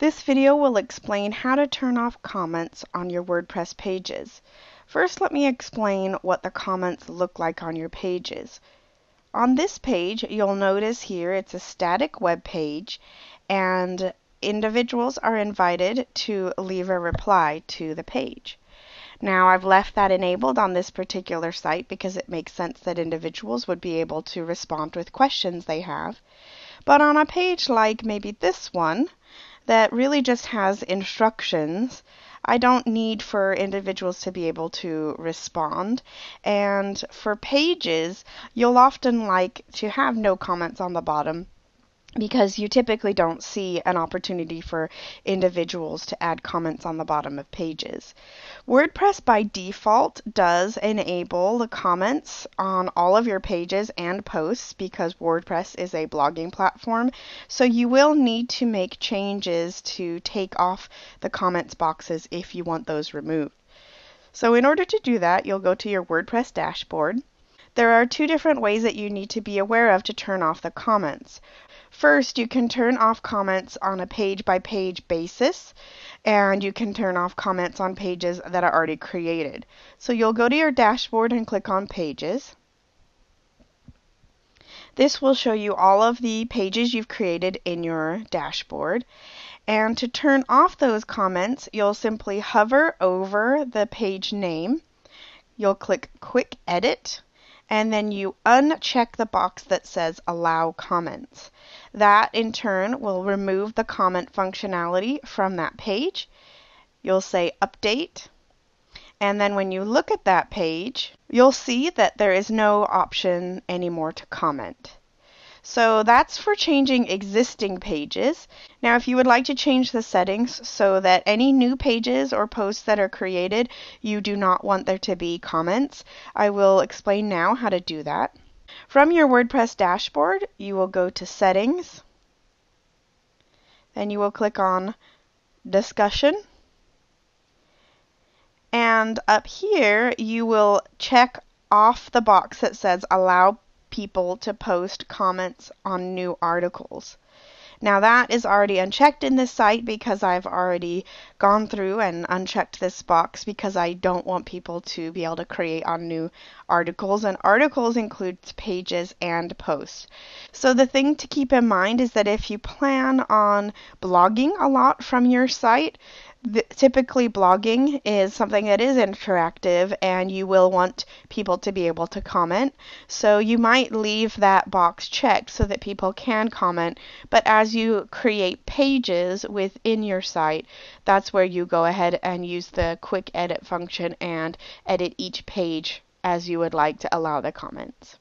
This video will explain how to turn off comments on your WordPress pages. First, let me explain what the comments look like on your pages. On this page, you'll notice here it's a static web page and individuals are invited to leave a reply to the page. Now I've left that enabled on this particular site because it makes sense that individuals would be able to respond with questions they have. But on a page like maybe this one that really just has instructions, I don't need for individuals to be able to respond. And for pages, you'll often like to have no comments on the bottom because you typically don't see an opportunity for individuals to add comments on the bottom of pages. WordPress by default does enable the comments on all of your pages and posts because WordPress is a blogging platform. So you will need to make changes to take off the comments boxes if you want those removed. So in order to do that, you'll go to your WordPress dashboard. There are two different ways that you need to be aware of to turn off the comments. First, you can turn off comments on a page by page basis, and you can turn off comments on pages that are already created. So you'll go to your dashboard and click on Pages. This will show you all of the pages you've created in your dashboard. And to turn off those comments, you'll simply hover over the page name. You'll click Quick Edit and then you uncheck the box that says Allow Comments. That in turn will remove the comment functionality from that page. You'll say Update, and then when you look at that page, you'll see that there is no option anymore to comment. So that's for changing existing pages. Now, if you would like to change the settings so that any new pages or posts that are created, you do not want there to be comments, I will explain now how to do that. From your WordPress dashboard, you will go to Settings, then you will click on Discussion, and up here you will check off the box that says Allow people to post comments on new articles. Now that is already unchecked in this site because I've already gone through and unchecked this box because I don't want people to be able to create on new articles and articles includes pages and posts. So the thing to keep in mind is that if you plan on blogging a lot from your site, the, typically blogging is something that is interactive and you will want people to be able to comment. So you might leave that box checked so that people can comment, but as you create pages within your site, that's where you go ahead and use the quick edit function and edit each page as you would like to allow the comments.